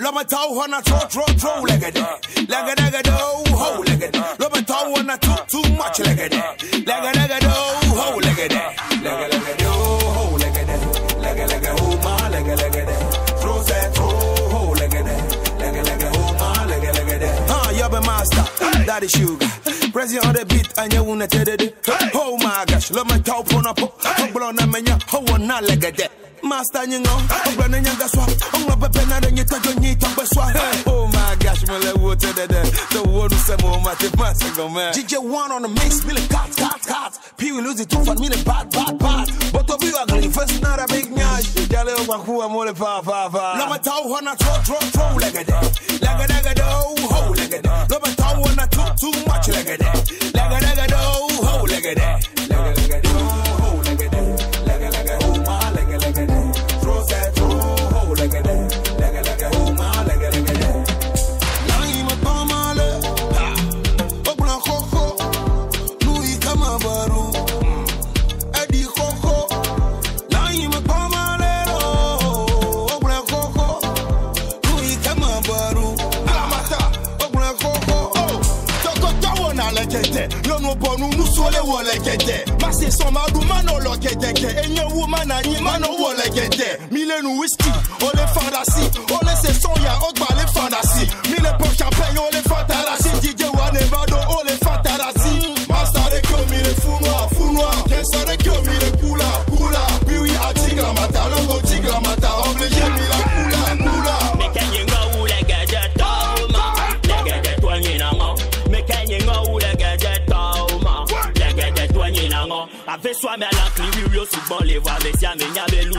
Love me toe when I throw, throw, throw like a that. Like a dagger do, ho, like a that. Love me toe when I too, too much like a that. Like a dagger do, ho, like a that. Like a master, daddy sugar. Pressing on the beat and you wanna tell it. Oh my gosh, love me toe on a po. Ho, blow na menya, ho, na like a that. Master nyingo, obra na nyanga swa, onga pepe na renye tajo nyi tangbe swa. Oh my gosh, me le water the one who more mate masse go man. DJ one on the mix, me cut, cut, cut. Peewi lose it Toofan, me bad, bad, bad. But of you ugly, first not a big nyash. Jale o kwa mo le pa pa pa. Lama tau hona throw, throw, throw like a day. Like a daga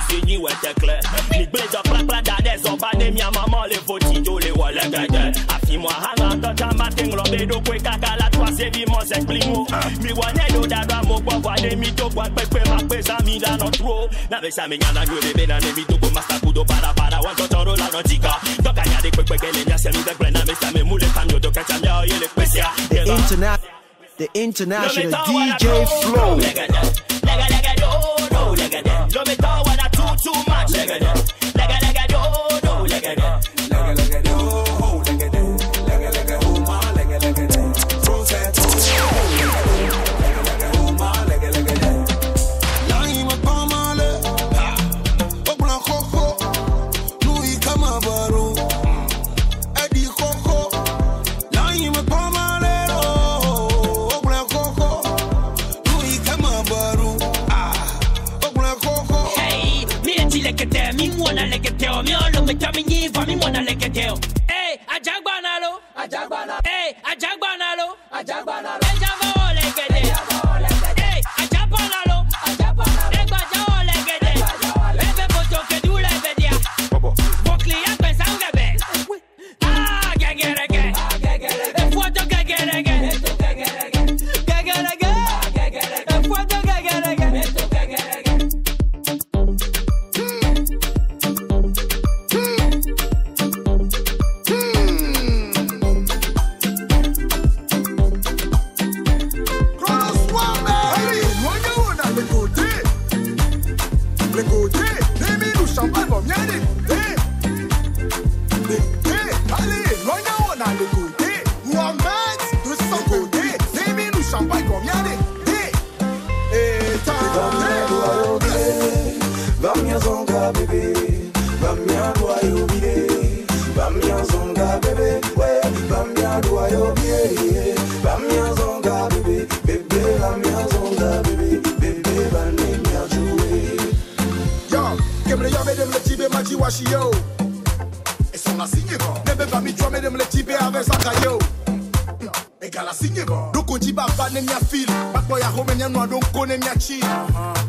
nya be lusi ni wete kle Ni ble do plak plak da de zoba de mi a maman le foti jo le wo legede Afi mwa hanga tota mating lo be do kwe kaka la twa se vi mo se klimo Mi wane do mo kwa mi to kwa kwe kwe ma kwe sa mi no tro Na ve siya me nya na gwe bebe na ne mi to masta kudo para para wan to la no tika Toka nya de kwe kwe ke le nya se mi na me siya me mule kanyo do kecha nya ye le kwe siya the international DJ Flo. Langi zonga bebe, bamia doa yo bide, bamia zonga bebe, ouais, bamia doa yo bide, bamia zonga bebe, bebe bamia zonga bebe, bebe bane mia joué. Yo, kemle yo medem le tibe maji washi yo. Et son la signe bon. Nebe ba mi chwa medem le tibe avec zaka yo. Et gala signe bon. Doko jiba ba ne mia fil. Bakbo ya home nya no don ko ne mia chill. Bila doit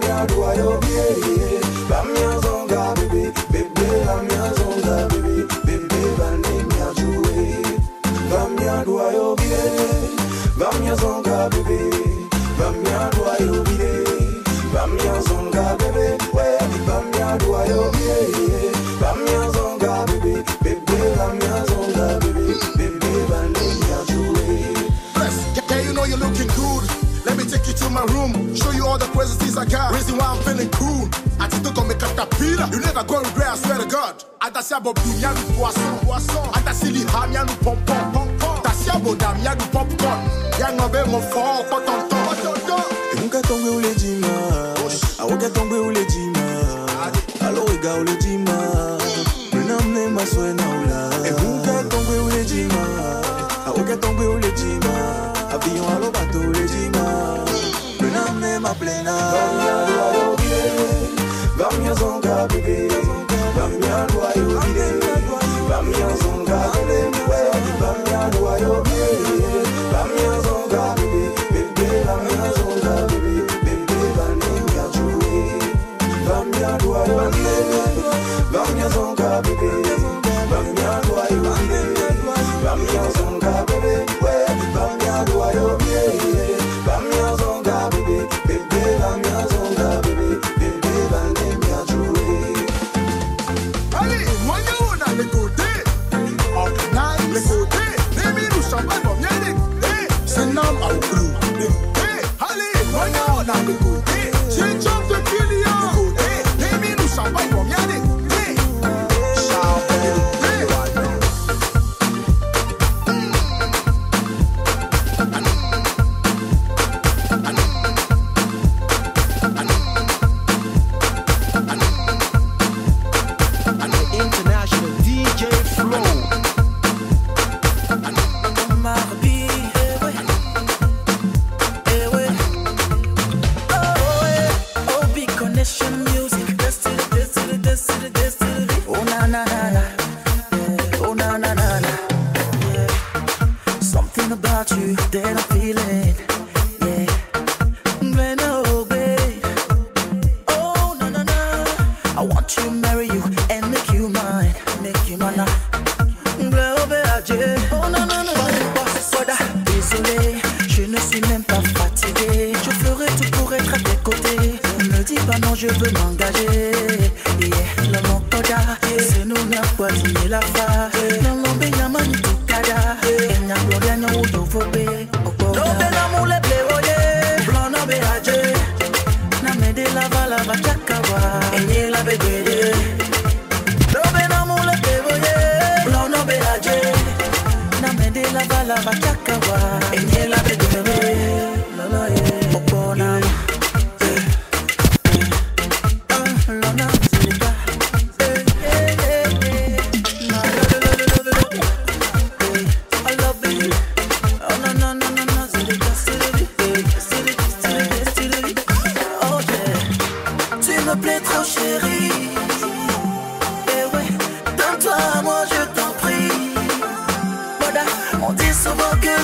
maruwa yobye bamyazonga bebe bebe bamyazonga bebe bebe bane myajuwe bamyaruwa yobye bamyazonga bebe You never go regret, I swear to God. Atasia Bobby, y'a du poisson. Atasi Liham, y'a du pompon, pompon. Tasia Bodam, y'a popcorn. Y'a nobé mon fort, pas tonton. Et vous qu'à tomber ou les dimanches. Ah, vous qu'à ou les dimanches. Alors, regarde. Le nom n'est ma soena là. Et vous ou les dimanches. Ah, vous ou. Avion. Le ma pleine. Bamya zonga bibi Bamya luayo bibi Bamya zonga bibi Bamya luayo bibi Bamya zonga bibi Bibi bamya zonga bibi Bibi baninga juni Bamya luayo bibi Bamya zonga bibi Bamya luayo bibi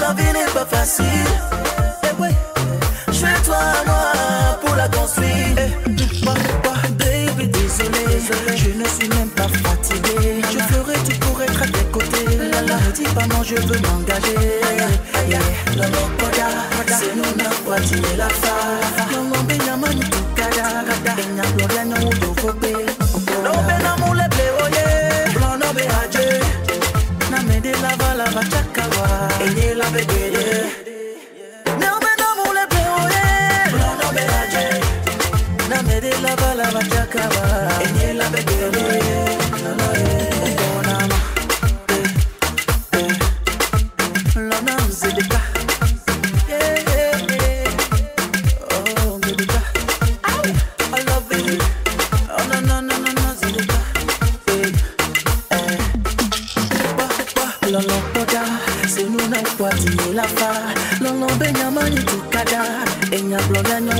la vie n'est pas facile. Eh ouais, je suis toi, moi, pour la construire. Eh, bah, bah, baby, désolé, je ne suis même pas fatigué. Je ferai tout pour être à tes côtés. La la, ne dis pas non, je veux m'engager. Yeah, yeah, yeah. c'est nous, la la los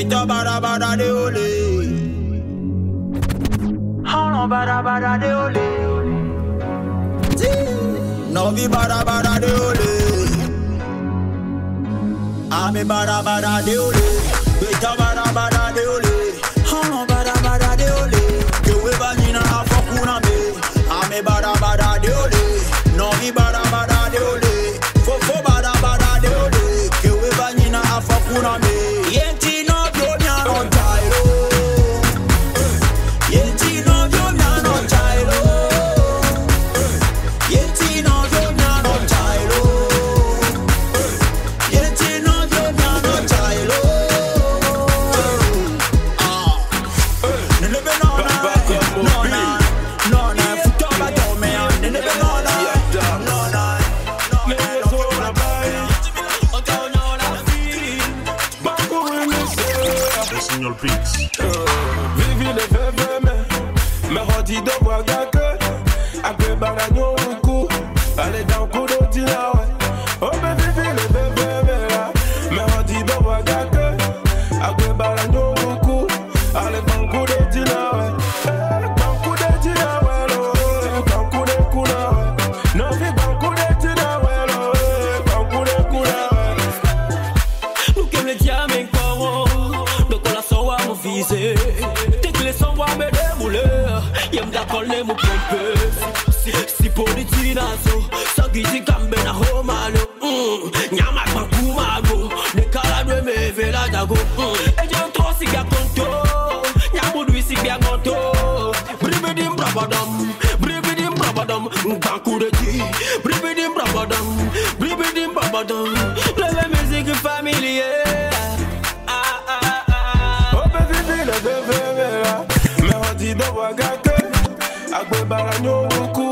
Pétọ́ bàdàbàdà dé olè. Ọ̀ràn bàdàbàdà dé olè. Nọ̀bí bàdàbàdà dé olè. Àmì bàdàbàdà dé olè. Pétọ́ bàdàbàdà dé olè. diamant kawo dokola so wa mu vise tekle so wa me de mule. Yem da kolle mu pompe si si politi na so. So gizi kambe na ho malo mm, nyama kwa kuma go. De kala de me vela da go. Mm, e je to si ga konto nyamu du si ga konto bribidim brabadam bribidim brabadam. Nkankureti bribidim brabadam bribidim brabadam. La musique familière agbébára ni ó wọ́n kú.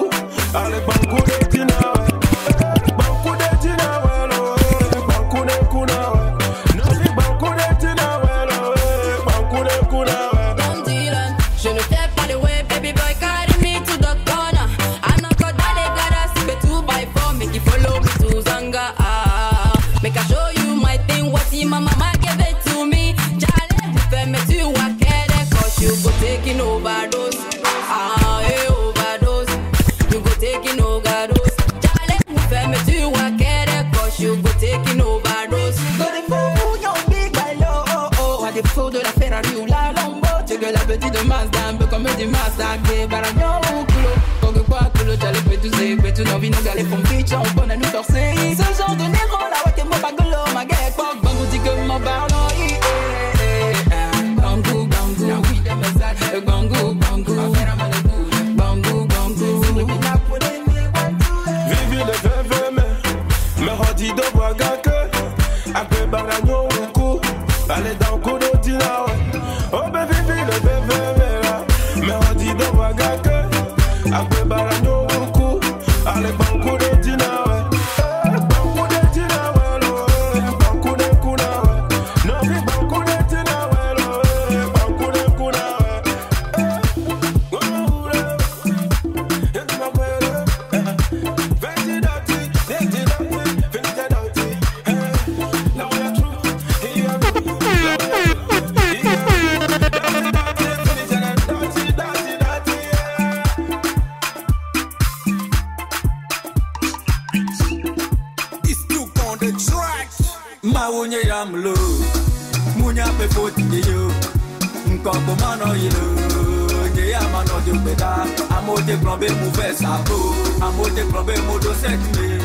bongo Nkoko mano yilo Nye ya mano di upeda Amo te klombe mou ve sabo Amo te klombe mou do set me.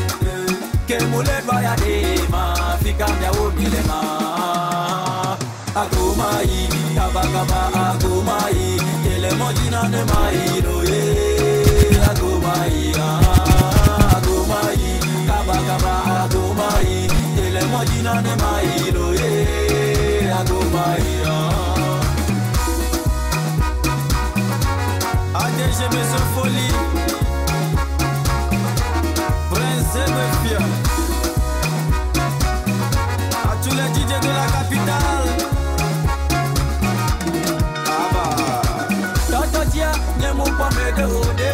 Ke mou le vaya de ma Fika mya o bile ma. Agoma yi Abagaba agoma yi Ele mojina ne ma yilo ye. Agoma yi ah, Agoma yi Abagaba agoma yi Ele mojina ne ma yilo ye. Agoma yi ADG Maison Folie. Prince Mafia À tous les DJ de la capitale. Ah bah. Toto de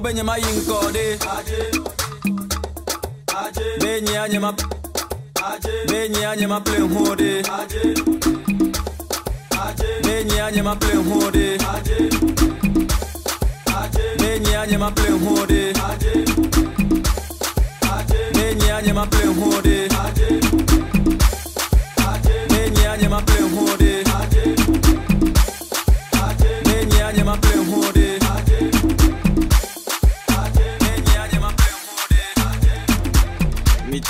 Obenye ma yinkode Benye anye ma Benye anye ma play hode. Benye anye ma play hode. Benye anye ma play hode. Benye anye ma play hode. Benye anye ma play hode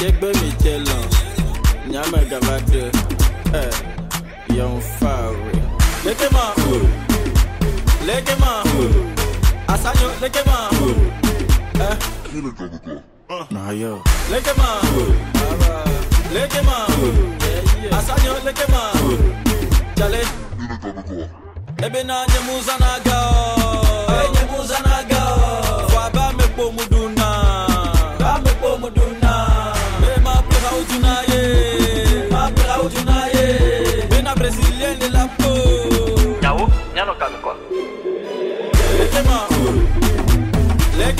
Mi tegbe mi telan Nyame gavade Eh Yon fawe Leke ma. Leke ma. Asanyo leke ma. Eh. Na yo. Leke ma. Leke ma. Asanyo leke ma. Chale. Ebe na nyemuza na ga Nyemuza na ga Kwa ba me po muduna Ba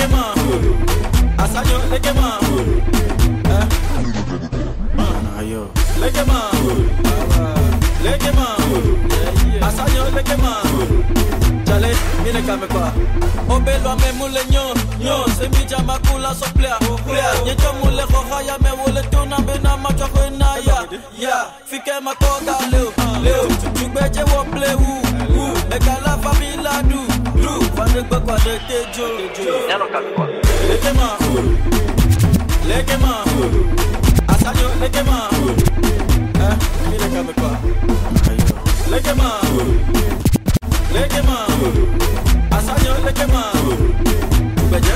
Leke ma Asanyo leke ma Eh? Na Leke ma Leke ma Asanyo leke ma Chale, mine kame kwa. Obelwa me mule nyo Nyo, se mi jama kula so plea Plea, mule hoha ya me wole tuna Bena macho kwe ya Ya, fike makoga leo Leo, chugbeje wo play Fane kwa de tejo Nyano kame kwa Leke ma Leke ma Asanyo leke ma Eh, mine kame kwa Leke ma Leke ma Asanyo leke ma Beje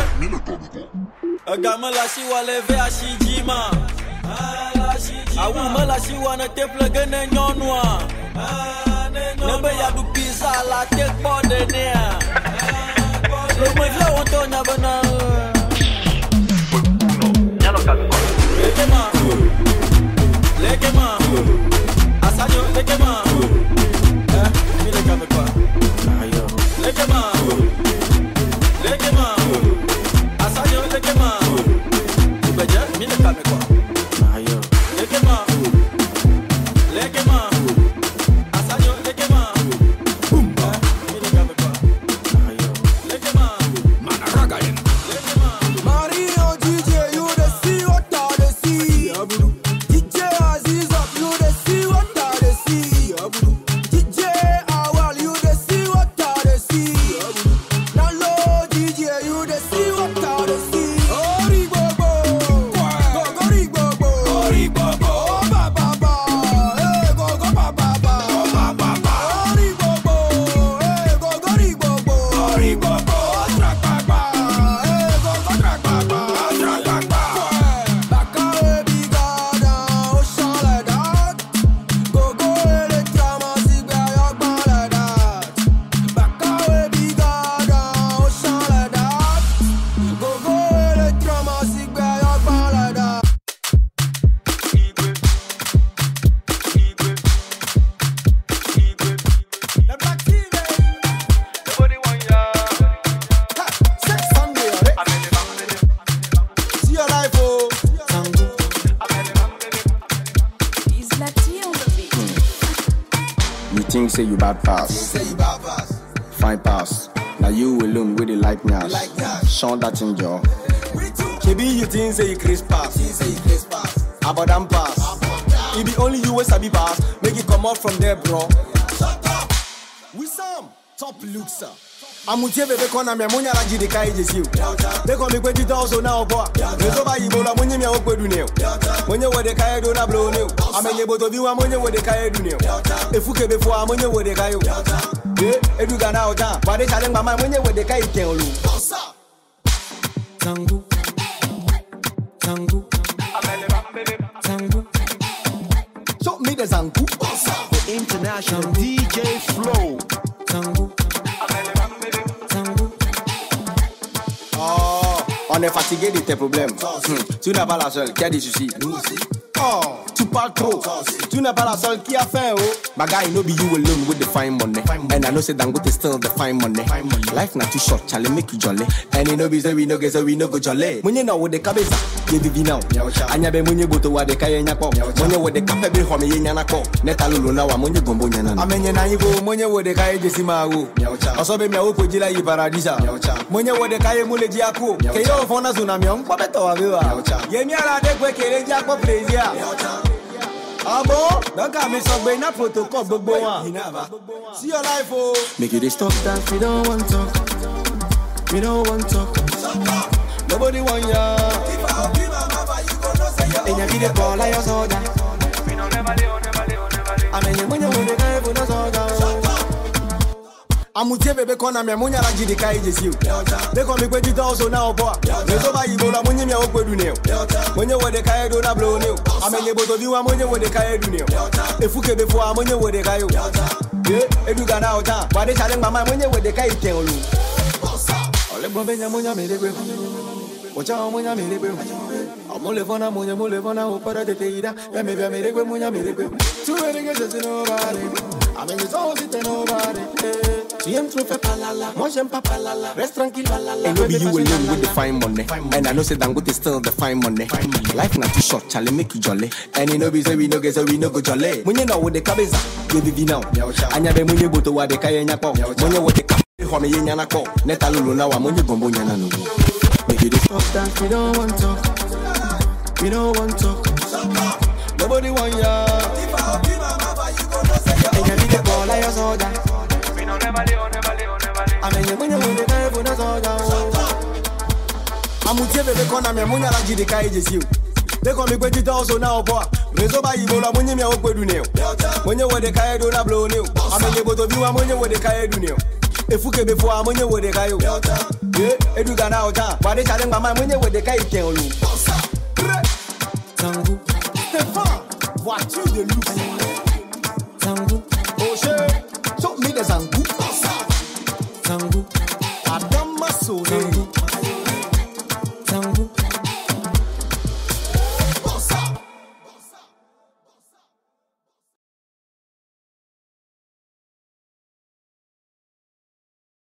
Agama la si wa leve a si jima Awu ma la si wa ne te plege ne nyonwa Nebe ya du pizza la te po de nea Lo me vla wonto nya bana Leke ma Leke ma Asanyo leke ma Eh, mi le kame kwa Na yo Leke ma Leke ma Asanyo leke ma Ubeje, mi le kame bad pass? Fine pass. Now you alone with the like nyash. Like. Sean that in jaw. Shebi you think say you Chris pass, you Chris pass. It be only you wey sabi pass, make it come out from there, bro. We some top luxa. Amutie bebe kɔna mia munya la jidi ka ejesi o beko mi kweji tɔ so na o bɔ a reso ba yibo la munyi mia o kwedu ne o munye wo de ka ye do na blo ne o amenye boto bi wa munye wo de ka ye du o efu kebe fo a munye wo de ka ye o ye edu gana o tan wade chale ngba munye wo de ka ye kɛn olu. Zangu, zangu, zangu. Show me the zangu. The international DJ Flo. On est fatigué de tes problèmes. Hmm, Tu n'as pas la seule qui a des soucis? Oh, tu parles trop. Tu n'es pas la seule qui a faim, oh. My guy, no be you alone with the fine money. And I know say Dangote still the fine money. Life not too short, Charlie make you jolly. And it no be say we no get so we no go jolly. Munye na wo de kabeza, ye vivi now. Anya be munye boto wa de kaya nyako. Munye wo de kape be home ye nyana ko. Neta lulu na wa munye gombo nyana. Amenye na yibo munye wo de kaya jesi ma wo. Oso be mi awo ko jila yi paradisa. Munye wo de kaya mule ji ako. Ke yo fona zuna mi on kwa beto wa bewa. Ye mi ala de kwe kere ji ako plaisir. Abo, donc à mes sangbe na protocole gbogbo wọn. See your life oh. Make you dey stop that we don't want talk. We don't want talk. Nobody want ya. Enya bi dey call like your soda. Amenye mwenye wode ka efu na soda. Amutie bebe kɔna mia munya la jidi ka ejesi o beko mi kweji tɔ so na o bɔ a. Reso ba yibo la munye mia o kwedu ne o munye wo de ka ye do na blo ne o amenye boto bi wa munye wo de ka ye du ne o efu kebe fo a munye wo de ka ye o ye edu gana o tan wade chale ngba munye wo de ka ye kɛn olu. ɔlɛgbɔn bɛ nya munya mi de gbe Ocha munya mi de gbe Amule fona munya mule fona o para de te ida. Ya me vea mi de gbe munya mi de gbe Tu me de gbe se nobody I mean it's all sit nobody eh. Tu aimes trop faire palala Moi j'aime pas palala Reste tranquille palala And no be you alone with the fine money. And I know say Dangote still the fine money. Life not too short, Charlie make you jolly. And it no be say we no get so we no go jolly. Munye na wo de kabeza, ye vivi now. Anya be munye boto wa de kaya nyako. Munye wo de kape home ye nyana ko. Neta lulu na wa munye gombo nyana no. Make you dey Stop we don't want talk We don't want talk Nobody want ya Amenye mwenye wode ka efu na soda Amutie bebe kɔna mia munya la jidi ka ejesi o Beko mi kweji tɔ so na o bɔ a ba yibo la munye mia o. Kwedu ne o Munye wo de ye do na Amenye boto bi wa munye wo de ka ye du ne o. Efu kebe fo a munye wo ye o Ye edu gana o tan Wade chale ngba munye wo de ka ye kɛn olu Zangu Stéphane Voiture de luxe. Zangu Oh chez Show me the zangu